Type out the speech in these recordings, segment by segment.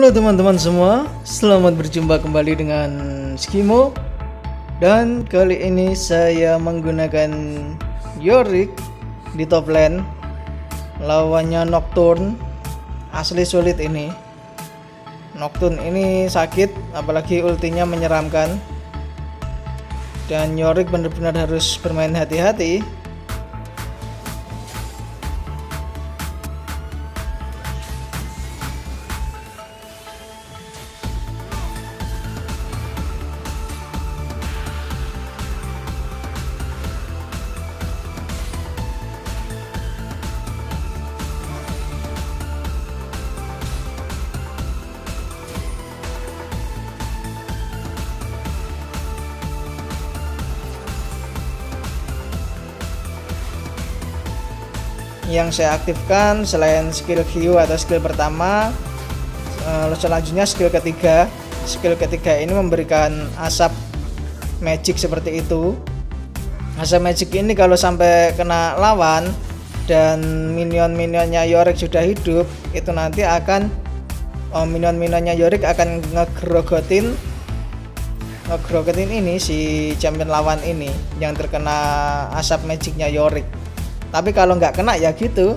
Halo teman-teman semua, selamat berjumpa kembali dengan Skimo. Dan kali ini saya menggunakan Yorick di top lane. Lawannya Nocturne Asli sulit ini. Nocturne ini sakit, apalagi ultinya menyeramkan. Dan Yorick benar-benar harus bermain hati-hati yang saya aktifkan selain skill Q atau skill pertama uh, selanjutnya skill ketiga. Skill ketiga ini memberikan asap magic seperti itu. Asap magic ini kalau sampai kena lawan dan minion-minionnya Yorick sudah hidup itu nanti akan oh, minion-minionnya Yorick akan ngegrogotin ngegrogotin ini si champion lawan ini yang terkena asap magicnya Yorick tapi kalau nggak kena ya gitu.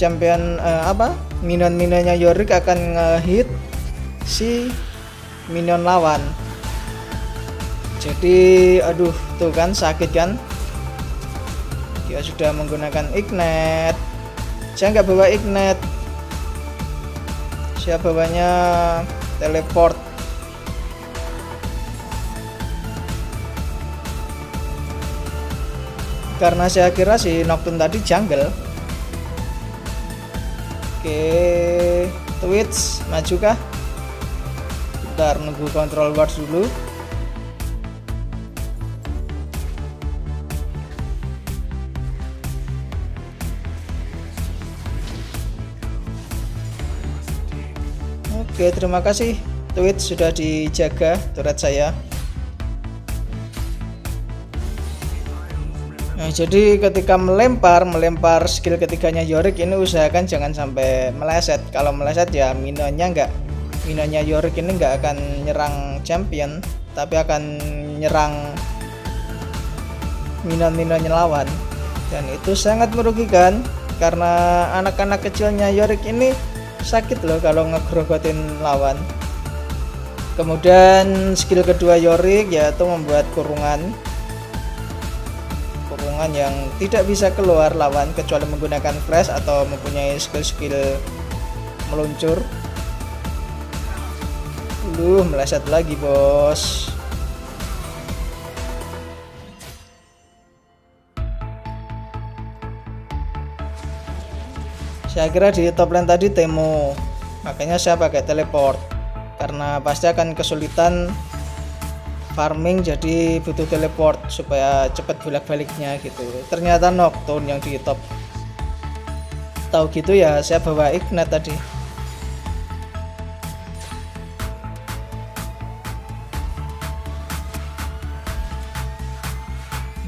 Champion uh, apa? Minion minionnya Yorick akan ngehit si minion lawan. Jadi aduh tuh kan sakit kan? Dia sudah menggunakan ignite. Saya nggak bawa ignite. Saya bawanya teleport karena saya kira si Nocturne tadi jungle. Oke Twitch maju kah bentar nunggu control wars dulu. Oke, terima kasih. Twitch sudah dijaga turret saya. Nah, jadi ketika melempar, melempar skill ketiganya Yorick ini usahakan jangan sampai meleset. Kalau meleset ya minonnya enggak minonnya Yorick ini enggak akan nyerang champion, tapi akan nyerang minon-minonnya lawan. Dan itu sangat merugikan karena anak-anak kecilnya Yorick ini sakit loh kalau ngegrogotin lawan. Kemudian skill kedua Yorick yaitu membuat kurungan yang tidak bisa keluar lawan kecuali menggunakan flash atau mempunyai skill-skill meluncur. Lu meleset lagi bos. Saya kira di top lane tadi Temo makanya saya pakai teleport. Karena pasti akan kesulitan farming jadi butuh teleport supaya cepat bolak-baliknya gitu. Ternyata Nocturne yang di top. Tahu gitu ya saya bawa Ignite tadi.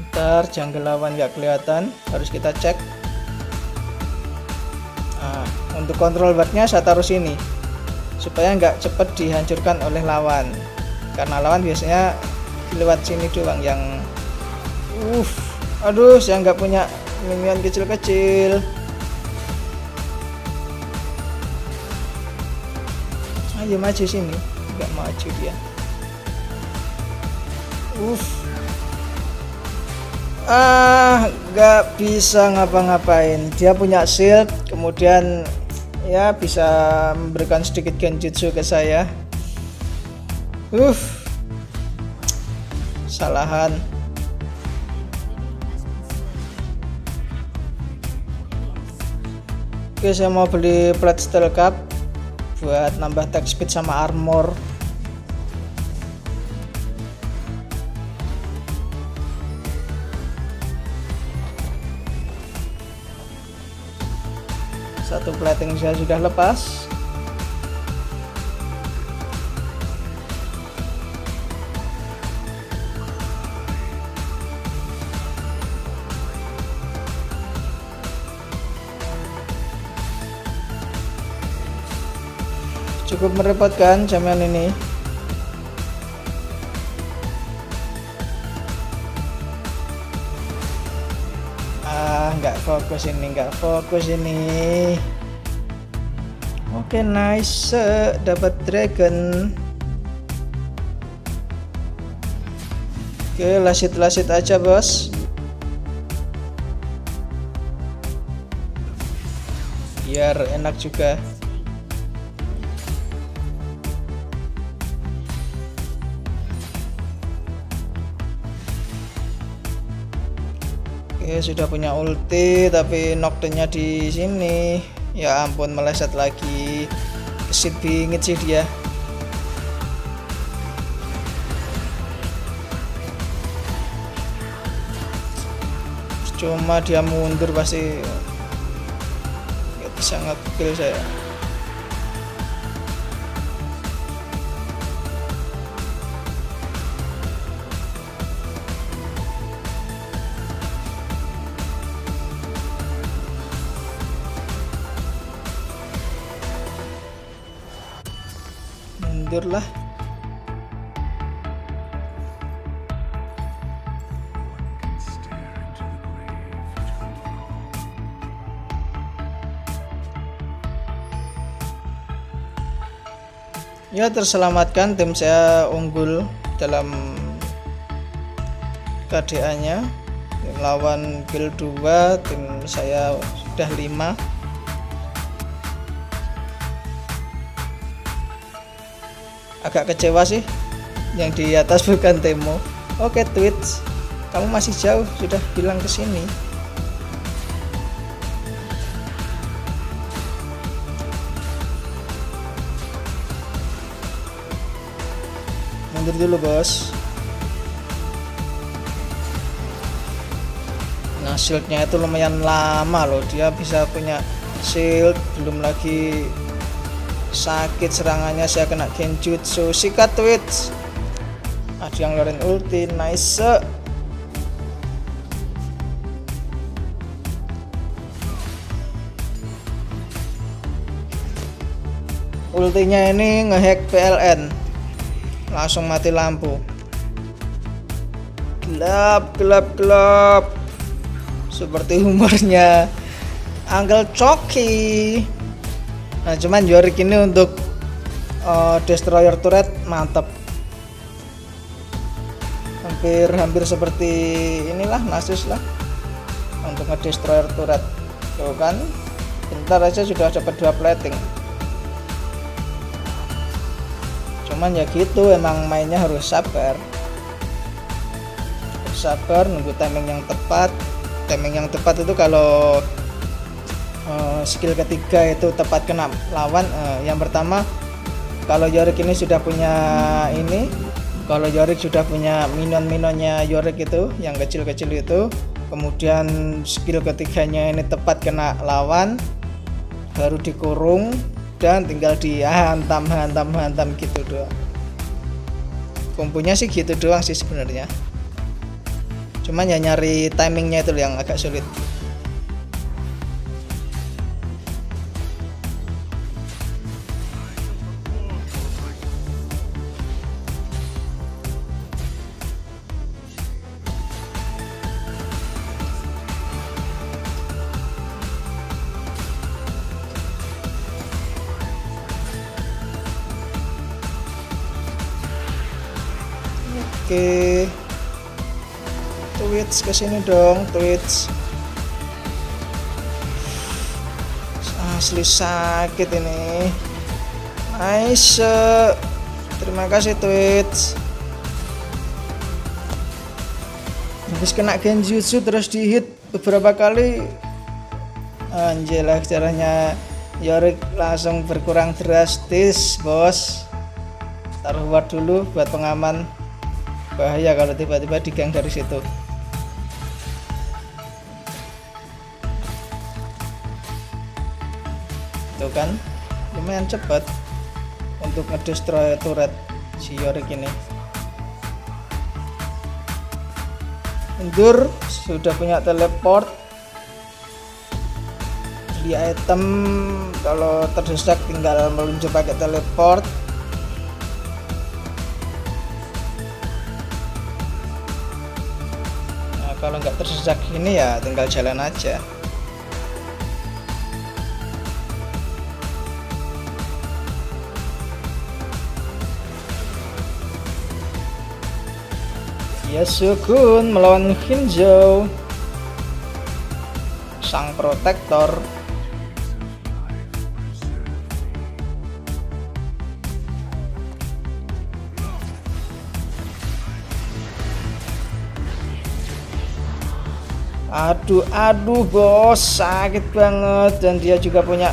Ntar jungle lawan nggak kelihatan harus kita cek. Nah, untuk kontrol batnya saya taruh sini supaya nggak cepat dihancurkan oleh lawan karena lawan biasanya lewat sini doang yang uh aduh saya nggak punya minion kecil-kecil. Ayo maju sini nggak maju dia. Uh ah nggak bisa ngapa-ngapain. Dia punya shield kemudian ya bisa memberikan sedikit genjutsu ke saya uh salahan. Oke saya mau beli plat steel cup buat nambah attack speed sama armor. Satu plating saya sudah lepas cukup merepotkan zaman ini. Ah nggak fokus ini nggak fokus ini. Oke nice dapat dragon. Oke lasit-lasit aja bos. Biar enak juga Sudah punya ulti tapi nocturne di sini. Ya ampun meleset lagi. Kesit bingit sih dia. Cuma dia mundur pasti. Nggak bisa ngekill saya mundur lah. Ya terselamatkan tim saya unggul dalam KDA nya lawan kill 2 tim saya sudah 5 agak kecewa sih. Yang di atas bukan Temo oke Twitch kamu masih jauh sudah bilang ke sini. Mundur dulu bos. Nah shieldnya itu lumayan lama loh. Dia bisa punya shield belum lagi sakit serangannya saya kena genjutsu. Sikat twitch ada yang ngeluarin ulti. Nice. Ultinya ini ngehack PLN. Langsung mati lampu. Gelap gelap gelap. Seperti humornya Uncle Coki nah cuman Yorick ini untuk uh, destroyer turret mantap hampir hampir seperti inilah Nasus lah. Untuk ngedestroyer turret. Tuh kan bentar aja sudah dapat dua plating. Cuman ya gitu emang mainnya harus sabar. Sabar nunggu timing yang tepat. Timing yang tepat itu kalau uh, skill ketiga itu tepat kena lawan uh, yang pertama kalau Yorick ini sudah punya ini kalau Yorick sudah punya minion-minionnya Yorick itu yang kecil-kecil itu kemudian skill ketiganya ini tepat kena lawan baru dikurung dan tinggal dihantam hantam hantam gitu doang. Kumpunya sih gitu doang sih sebenarnya. Cuman ya nyari timingnya itu yang agak sulit Ke sini dong, Twitch. Asli sakit ini. Nice. Terima kasih Twitch. Habis kena genjutsu terus dihit beberapa kali. Anjir caranya Yorick langsung berkurang drastis, bos. Taruh dulu buat pengaman bahaya kalau tiba-tiba digang dari situ kan? Lumayan cepat untuk ngedestroy turret si Yorick ini. Mundur sudah punya teleport. Di item kalau terdesak tinggal meluncur pakai teleport. Nah kalau nggak terdesak ini ya tinggal jalan aja Yasukun melawan Hinjo sang protektor. Aduh aduh bos sakit banget. Dan dia juga punya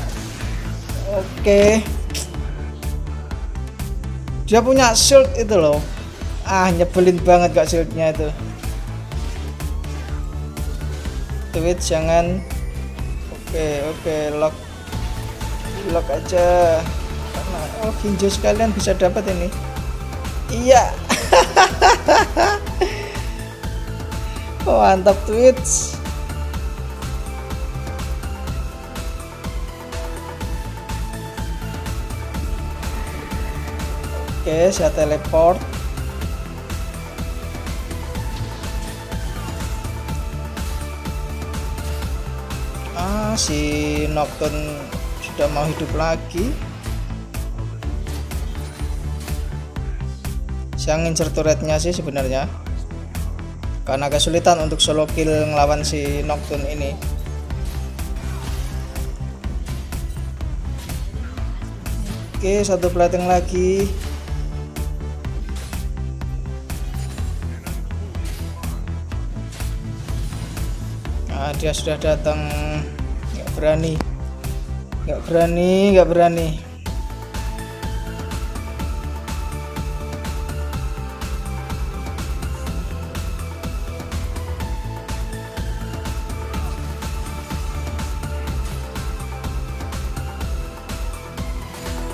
oke. Dia punya shield itu loh ah nyebelin banget gak shieldnya itu. Tweet jangan. Oke oke lock. Lock aja. Oh hinjo sekalian bisa dapat ini. Iya. Oh mantap tweets. Oke saya teleport si Nocturne sudah mau hidup lagi. Saya ngincer turretnya sih sebenarnya. Karena kesulitan untuk solo kill ngelawan si Nocturne ini. Oke satu plating lagi. Nah, dia sudah datang berani. Nggak berani nggak berani.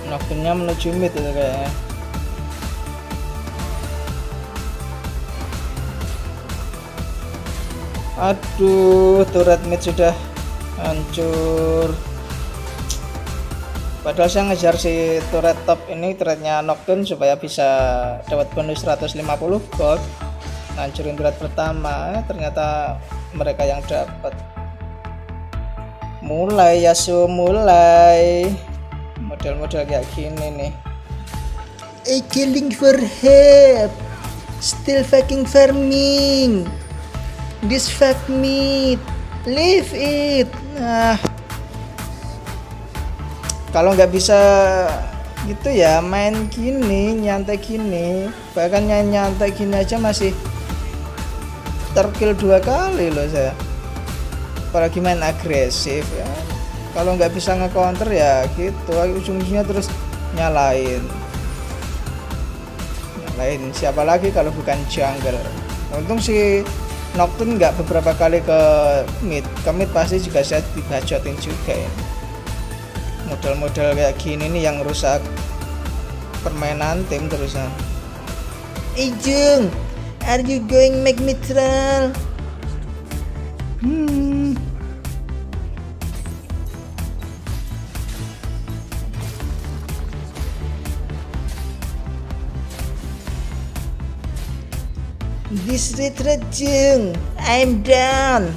Nocturne menuju mid itu kayaknya aduh turret mid sudah hancur. Padahal saya ngejar si turret top ini turretnya Nocturne supaya bisa dapat bonus 150 gold. Hancurin turret pertama ternyata mereka yang dapat. Mulai Yasuo mulai. Model-model kayak gini nih. I killing for help still fucking farming. This fat meat leave it nah. Kalau nggak bisa gitu ya main gini nyantai gini bahkan nyantai gini aja masih terkill dua kali loh saya apalagi main agresif ya. Kalau nggak bisa nge-counter ya gitu ujung-ujungnya terus nyalain. Nyalain siapa lagi kalau bukan jungle? Untung si Nocturne nggak beberapa kali ke mid. Ke mid pasti juga saya dibacotin juga ya. Model-model kayak gini nih yang rusak permainan tim terusan. Ijung are you going make me troll hmm. This retreat jeng I'm done.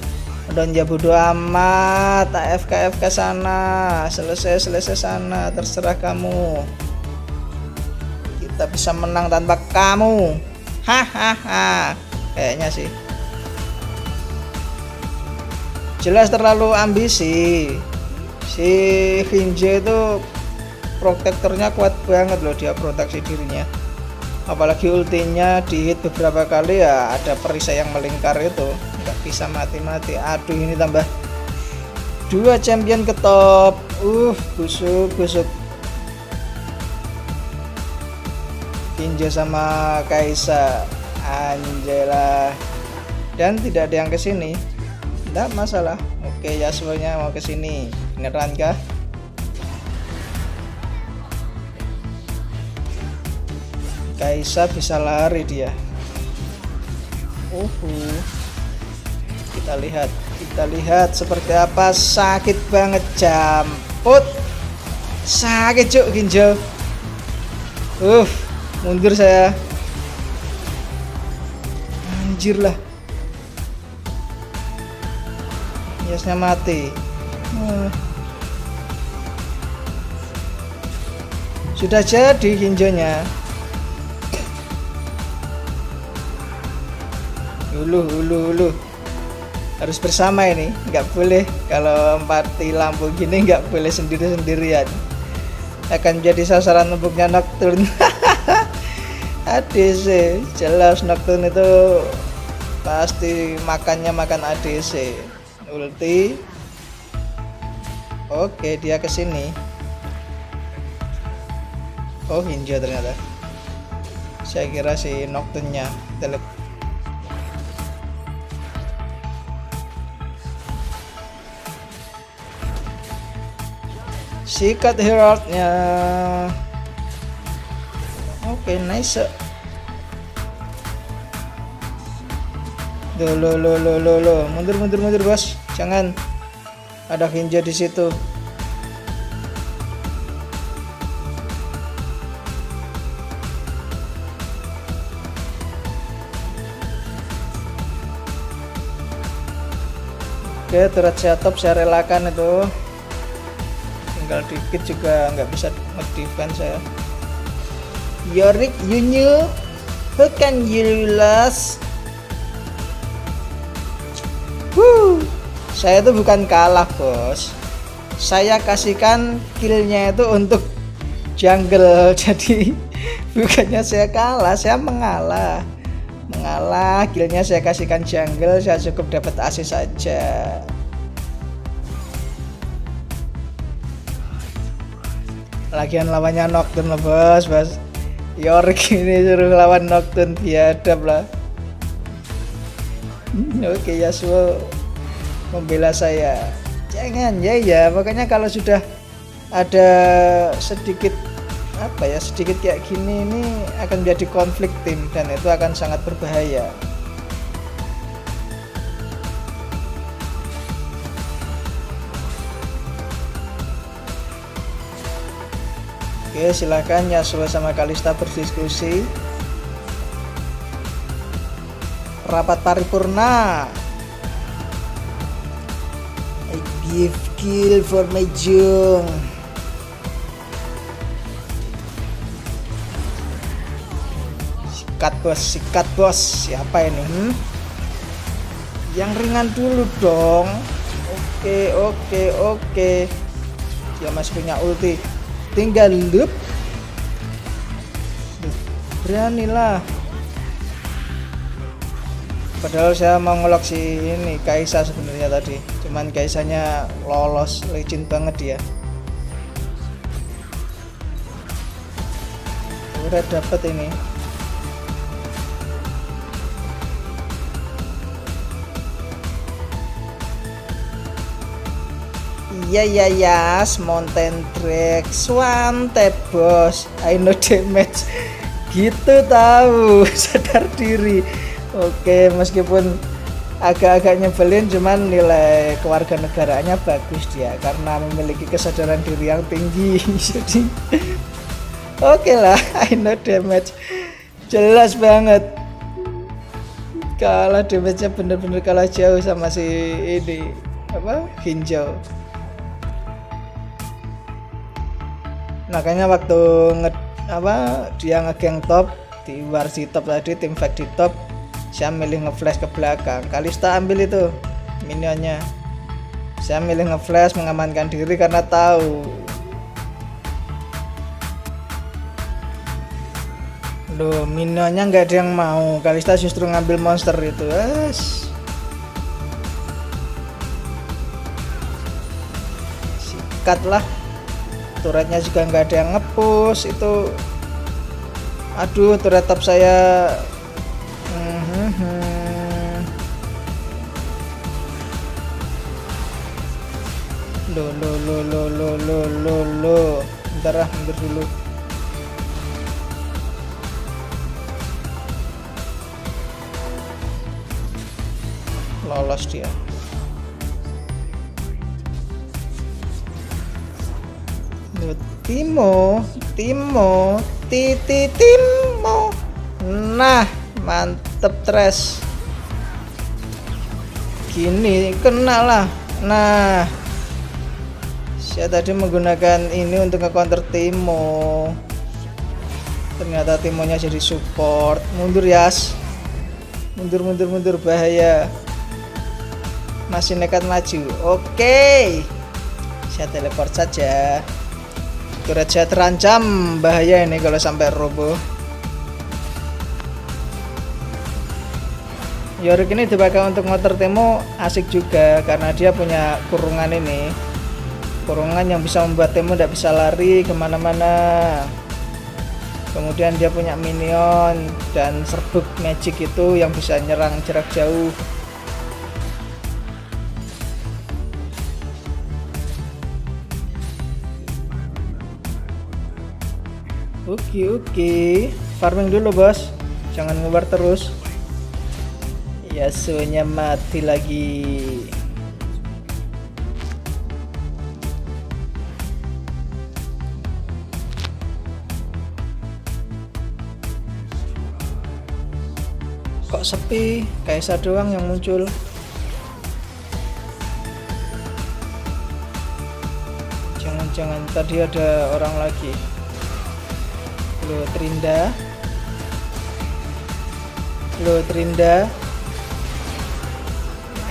Don ya bodo amat AFK AFK sana. Selesai selesai sana. Terserah kamu. Kita bisa menang tanpa kamu. Hahaha Kayaknya sih. Jelas terlalu ambisi. Si Hinja itu Protektornya kuat banget loh. Dia proteksi dirinya apalagi ultinya dihit beberapa kali ya ada perisai yang melingkar itu. Nggak bisa mati-mati. Aduh ini tambah dua champion ke top. Uh busuk busuk. Kinjo sama Kaisa. Angela dan tidak ada yang ke sini tidak masalah. Oke Yasuo nya mau ke sini beneran kah Kaisa bisa lari dia. Uhu. Kita lihat kita lihat seperti apa. Sakit banget jamput. Sakit cuk ginjal uh mundur saya. Anjir lah. Yesnya mati. Uh. sudah jadi hinjonya ulu ulu ulu harus bersama ini. Nggak boleh kalau mati lampu gini nggak boleh sendiri sendirian akan jadi sasaran empuknya nocturne. ADC jelas nocturne itu pasti makannya makan ADC ulti. Oke dia ke sini oh hinja ternyata. Saya kira si nocturne nya sikat heraldnya oke okay, nice. Lo lo lo lo lo lo mundur mundur mundur bos. Jangan. Ada hinja di situ. Oke, turret top saya relakan itu tinggal dikit juga nggak bisa ngedefense saya. Yorick Yunyu who can you last? Woo. saya itu bukan kalah bos. Saya kasihkan killnya itu untuk jungle jadi bukannya saya kalah saya mengalah. Mengalah killnya saya kasihkan jungle saya cukup dapat asis saja lagian lawannya Nocturne lah bos bos. York ini suruh lawan Nocturne biadab lah. Hmm, oke okay, Yasuo membela saya. Jangan ya ya. Makanya kalau sudah ada sedikit apa ya sedikit kayak gini ini akan jadi konflik tim dan itu akan sangat berbahaya Oke silahkan Yasuo sama Kalista berdiskusi. Rapat paripurna. I give kill for my Jung. Sikat bos, sikat bos. Siapa ini? Hmm? Yang ringan dulu dong. Oke, oke, oke. Dia masih punya ulti tinggal loop beranilah. Padahal saya mau ngelok si ini Kaisa sebenarnya tadi. Cuman Kaisanya lolos licin banget dia. Udah dapet ini Iya iya ya, mountain trek, swante bos, I know damage. Gitu tahu, sadar diri. Oke, meskipun agak-agak nyebelin cuman nilai kewarganegaraannya bagus dia karena memiliki kesadaran diri yang tinggi. Jadi oke lah, I know damage. Jelas banget. Kalah damage-nya bener-bener kalah jauh sama si ini apa? Hinjau. Makanya waktu nge apa dia ngegeng top di war si top tadi tim fight di top saya milih ngeflash ke belakang Kalista ambil itu minionnya saya milih ngeflash mengamankan diri karena tahu Loh, minionnya nggak ada yang mau. Kalista justru ngambil monster itu. Es. Sikat lah turretnya juga nggak ada yang ngepush itu aduh turret top saya lo lo lo lo lo lo lo lo bentar lah mundur dulu. Lolos dia Timo Timo Titi Timo. Nah mantep tres. Gini kena lah. Nah saya tadi menggunakan ini untuk nge counter Timo. Ternyata Timonya jadi support. Mundur yas. Mundur mundur mundur bahaya. Masih nekat maju. Oke. Saya teleport saja saya terancam. Bahaya ini kalau sampai roboh. Yorick ini dipakai untuk motor Temo asik juga karena dia punya kurungan ini. Kurungan yang bisa membuat Temo tidak bisa lari ke mana-mana. Kemudian dia punya minion dan serbuk magic itu yang bisa nyerang jarak jauh Oke oke. Farming dulu bos. Jangan ngebar terus. Yasuonya mati lagi. Kok sepi? Kaisa doang yang muncul. Jangan-jangan tadi ada orang lagi lo Trinda lo Trinda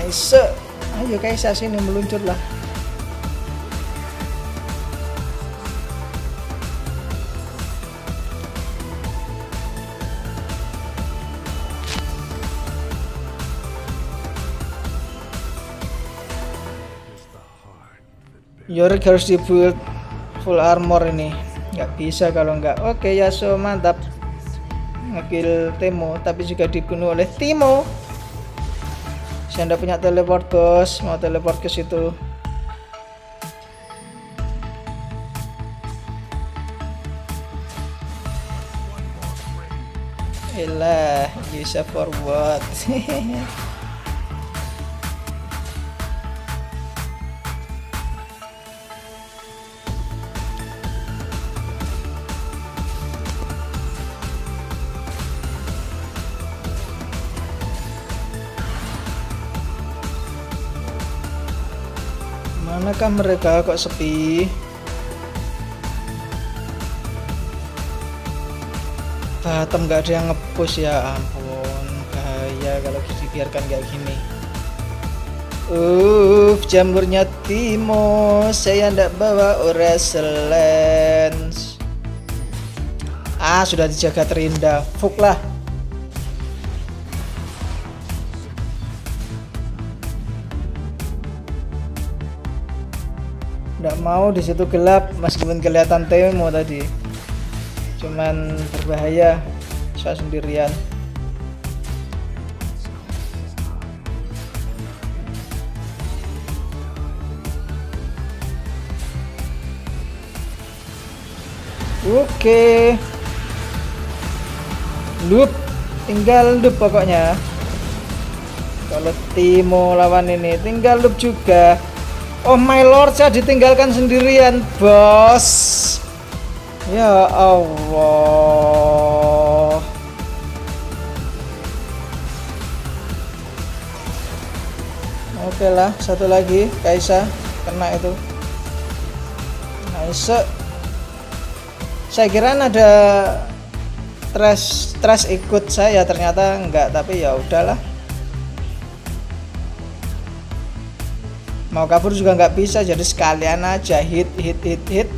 nice ayo Kaisa sini meluncur lah. Yorick harus dibuild full armor ini nggak bisa kalau nggak. Oke ya so mantap. Ngekill Timo tapi juga dibunuh oleh Timo. Saya nggak punya teleport bos. Mau teleport ke situ. Elah, bisa forward. Manakah mereka kok sepi? Batam nggak ada yang ngepush ya ampun bahaya kalau dibiarkan kayak gini. Uff, jamurnya Timo, saya ndak bawa Lens. Ah, sudah dijaga terindah. Fuk lah. Mau di situ gelap meskipun kelihatan Temo tadi cuman berbahaya saya sendirian Oke. Loop tinggal loop pokoknya. Kalau Timo lawan ini tinggal loop juga. Oh my lord, saya ditinggalkan sendirian, bos. Ya Allah. Oke lah, satu lagi Kaisa kena itu. Nice. Saya kira ada trash trash ikut saya ternyata enggak, tapi ya udahlah. Mau kabur juga nggak bisa jadi sekalian aja hit hit hit hit.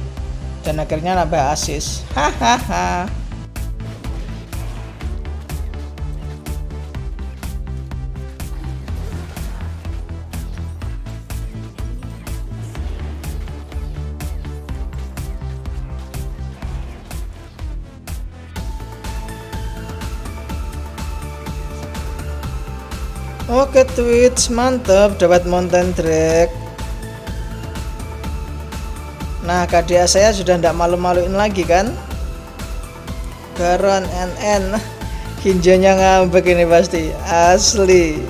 Dan akhirnya nambah asis. Hahaha Oke Twitch mantap dapat mountain drag Nah KDA saya sudah tidak malu-maluin lagi kan? Garon NN Hinjanya ngambek ini pasti. Asli.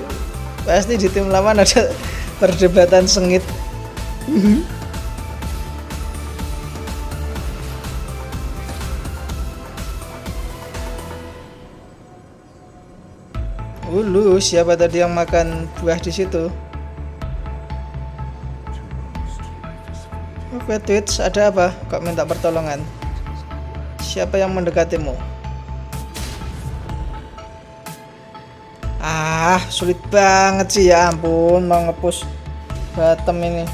Pasti di tim lawan ada perdebatan sengit siapa tadi yang makan buah di situ? Oke, Twitch, ada apa? Kok minta pertolongan? Siapa yang mendekatimu? Ah, sulit banget sih ya ampun mau ngepush bottom ini.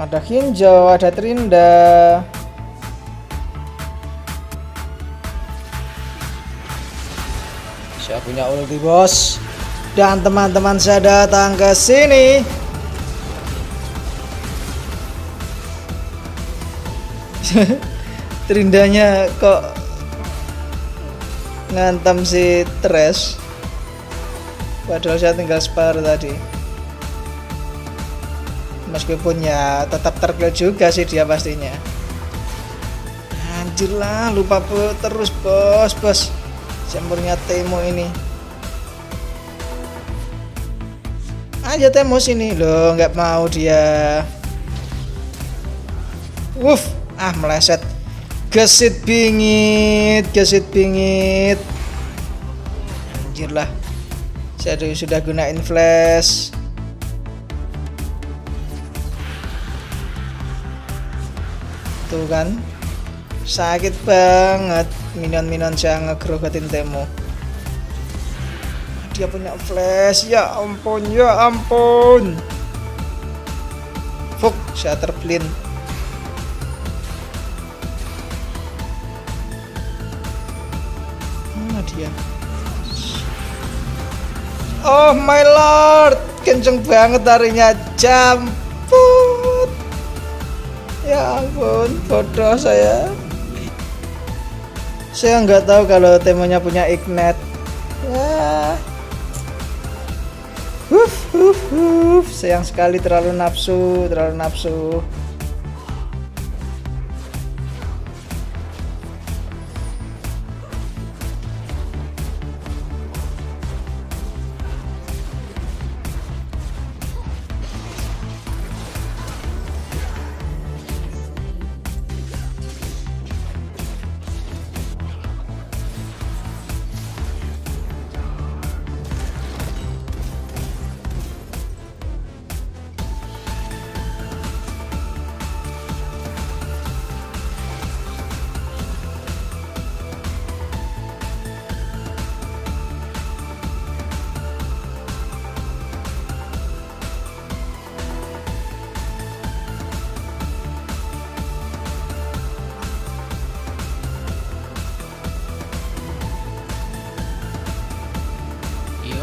Ada Hinjo, ada Trinda. Punya ulti bos. Dan teman-teman saya datang ke sini. Trindanya kok Ngantem si Tres. Padahal saya tinggal separuh tadi. Meskipun ya tetap terkill juga sih dia pastinya. Anjir lah lupa terus bos bos. Jamurnya Temo ini. Aja Temo sini loh, nggak mau dia. Wuff, ah meleset. Gesit bingit, gesit bingit. Anjir lah. Saya sudah gunain flash. Tuh kan, sakit banget minion-minion saya ngegrogotin temu dia punya flash. Ya ampun ya ampun. Fuk, Shatterblin mana dia? Oh my lord. Kenceng banget tarinya jamput. Ya ampun bodoh saya. Saya nggak tahu kalau temanya punya ignite Huf, huf. sayang sekali terlalu nafsu terlalu nafsu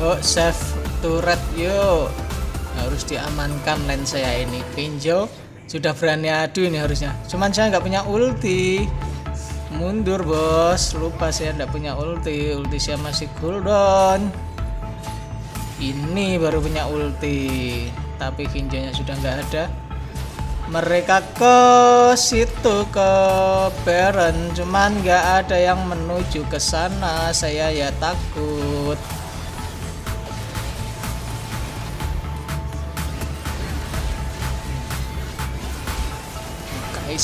Yuk save turret yuk Harus diamankan lens saya ini. Pinjo sudah berani adu ini harusnya. Cuman saya nggak punya ulti. Mundur bos. Lupa saya nggak punya ulti. Ulti saya masih cooldown Ini baru punya ulti. Tapi Kinjonya sudah nggak ada. Mereka ke situ ke Baron. Cuman nggak ada yang menuju ke sana. Saya ya takut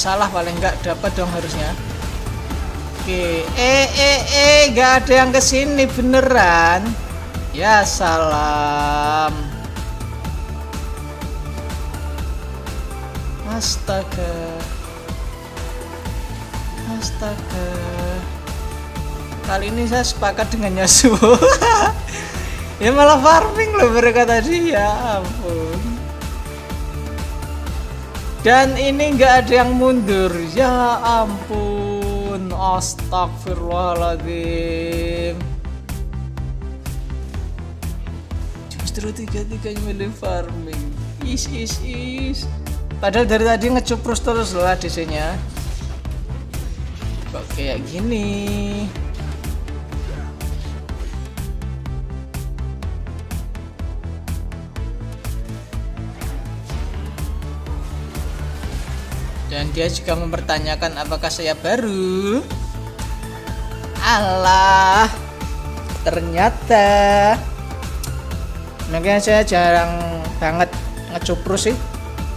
salah paling nggak dapat dong harusnya. Oke eh eh eh nggak ada yang ke sini beneran. Ya salam. Astaga. Astaga. Kali ini saya sepakat dengan Yasuo. Ya malah farming loh mereka tadi. Ya ampun dan ini nggak ada yang mundur. Ya ampun. Astagfirullahaladzim justru tiga-tiganya milih farming. Is is is. Padahal dari tadi ngecuprus terus loh adisinya kok kayak gini dan dia juga mempertanyakan apakah saya baru? Allah ternyata makanya saya jarang banget ngecuprus sih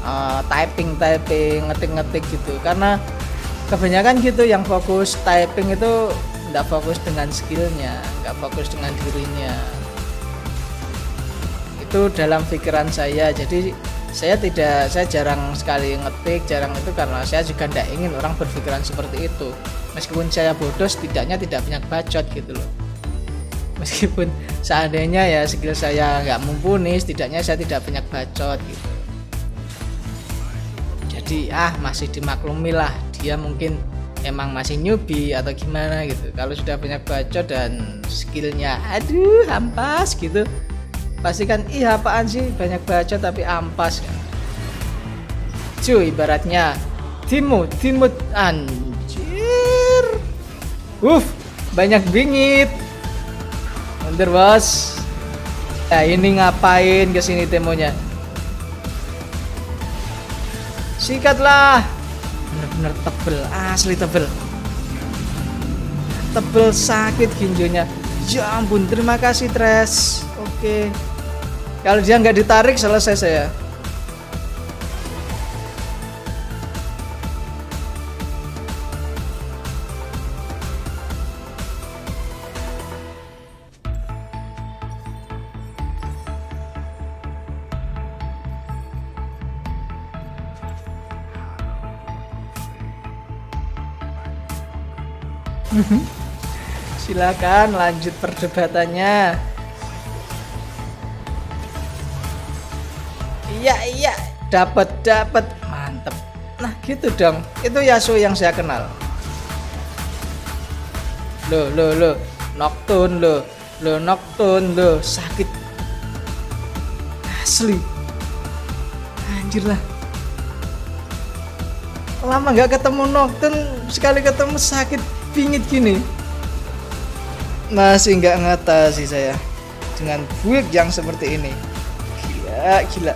uh, typing typing ngetik ngetik gitu. Karena kebanyakan gitu yang fokus typing itu nggak fokus dengan skillnya nggak fokus dengan dirinya. Itu dalam pikiran saya. Jadi saya tidak saya jarang sekali ngetik jarang itu karena saya juga tidak ingin orang berpikiran seperti itu. Meskipun saya bodoh setidaknya tidak banyak bacot gitu loh. Meskipun seandainya ya skill saya nggak mumpuni setidaknya saya tidak banyak bacot gitu. Jadi ah masih dimaklumi lah. Dia mungkin emang masih newbie atau gimana gitu. Kalau sudah banyak bacot dan skillnya aduh ampas gitu pasti kan iya apaan sih? Banyak bacot tapi ampas. Kan cuy ibaratnya timut timut anjir. Uff banyak bingit. Mundur bos ya ini ngapain ke sini temonya? Sikatlah. Bener-bener tebel asli tebel. Tebel sakit ginjonya. Ya ampun terima kasih Tres. Oke kalau dia nggak ditarik selesai saya Silakan lanjut perdebatannya. Iya iya, dapat dapat mantep. Nah gitu dong, itu Yasuo yang saya kenal. Lo lo lo, Nocturne lo, lo Nocturne lo, sakit. Asli. Anjir lah. Lama nggak ketemu Nocturne, sekali ketemu sakit pingit gini masih nggak ngatasi saya dengan build yang seperti ini gila gila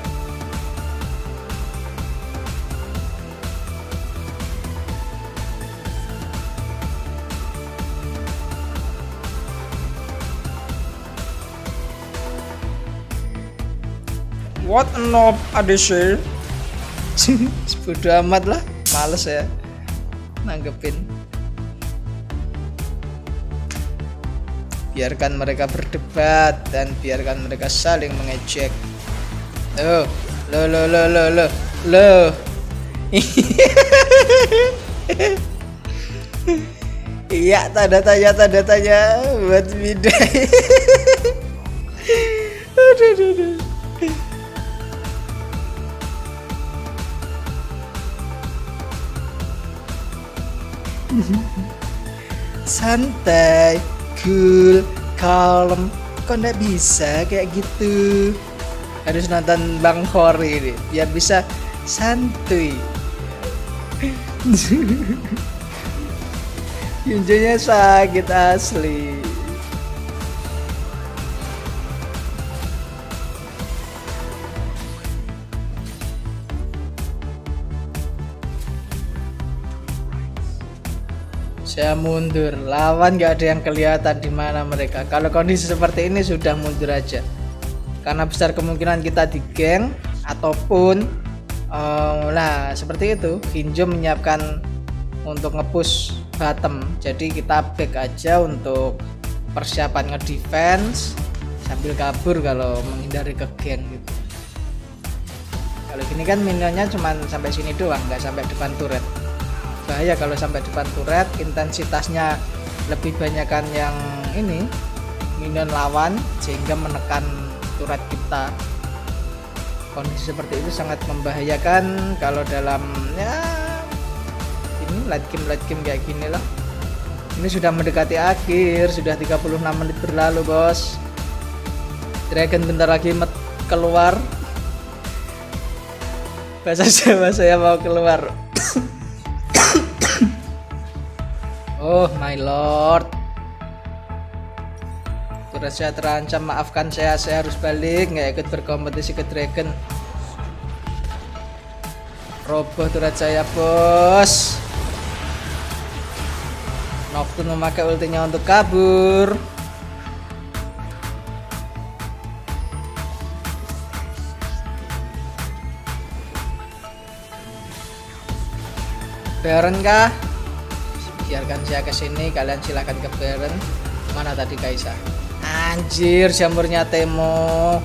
What a knob ADC Bodo amat lah Males ya Nanggepin. Biarkan mereka berdebat dan biarkan mereka saling mengejek. Lo lo lo lo lo lo lo. Iya tanda tanya tanda tanya buat bidai aduh, aduh, aduh. Santai cool calm. Kok nggak bisa kayak gitu? Harus nonton Bang Hori ini biar bisa santuy. Yunjonya sakit asli saya mundur. Lawan gak ada yang kelihatan di mana mereka. Kalau kondisi seperti ini sudah mundur aja. Karena besar kemungkinan kita di geng ataupun um, nah seperti itu. Hinjo menyiapkan untuk ngepush bottom. Jadi kita back aja untuk persiapan ngedefense sambil kabur kalau menghindari ke geng gitu. Kalau gini kan minionnya cuma sampai sini doang nggak sampai depan turret bahaya kalau sampai depan turret. Intensitasnya lebih banyakkan yang ini minion lawan sehingga menekan turret kita. Kondisi seperti itu sangat membahayakan kalau dalam ya ini late game late game kayak gini lah. Ini sudah mendekati akhir sudah 36 menit berlalu bos. Dragon bentar lagi keluar. Bahasa Jawa saya mau keluar Oh my lord. Saya terancam Maafkan saya Saya harus balik. Nggak ikut berkompetisi ke dragon. Roboh turret saya bos. Nocturne memakai ultinya untuk kabur. Baron kah? Biarkan saya ke sini kalian silahkan ke Baron mana tadi Kaisa anjir jamurnya Temo.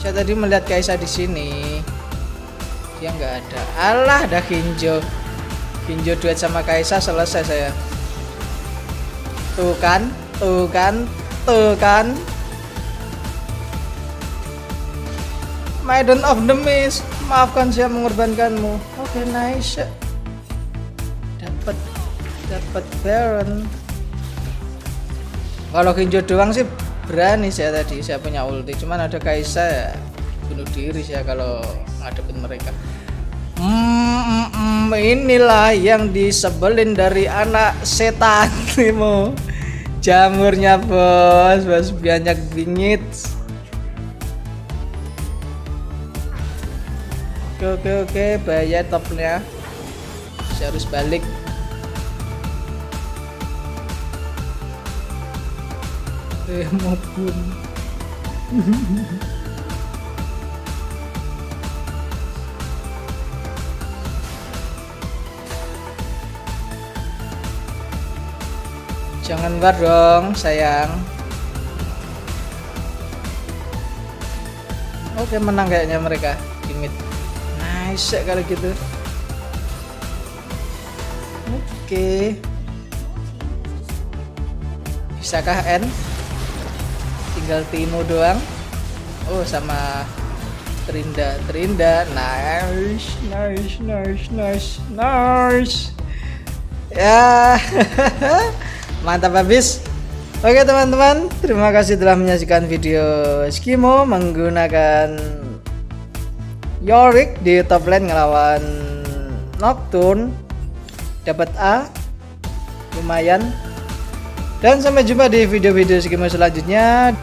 Saya tadi melihat Kaisa di sini. Dia nggak ada. Alah ada Kinjo. Kinjo duet sama Kaisa selesai saya. Tuh kan tuh kan tuh kan. Maiden of the Mist maafkan saya mengorbankanmu. Oke okay, nice dapat Baron. Kalau Kinjo doang sih berani saya tadi saya punya ulti. Cuman ada Kaisa ya bunuh diri saya kalau ngadepin mereka. Hmm, hmm, inilah yang disebelin dari anak setan Timo. Jamurnya bos bos banyak bingit. Oke oke oke bahaya topnya. Saya harus balik Jangan bar dong, sayang. Oke, menang kayaknya mereka di mid. Nice kalau gitu. Oke. Bisakah N? Tinggal Timo doang. Oh, sama Trinda, Trinda. Nice, nice, nice, nice, nice. Ya. mantap habis oke teman-teman terima kasih telah menyaksikan video Skimo menggunakan Yorick di top lane ngelawan Nocturne dapat A lumayan dan sampai jumpa di video-video Skimo selanjutnya